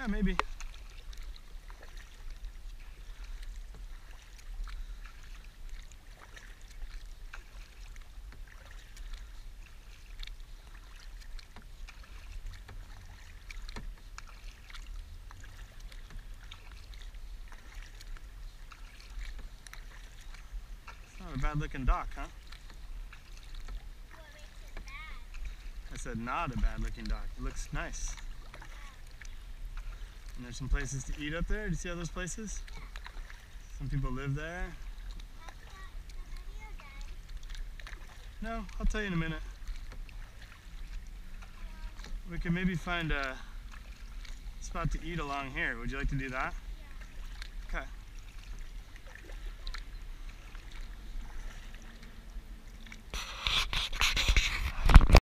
Yeah, maybe. It's not a bad looking dock, huh? What makes it bad? I said not a bad looking dock. It looks nice. And there's some places to eat up there. Do you see all those places? Some people live there. No, I'll tell you in a minute. We can maybe find a spot to eat along here. Would you like to do that?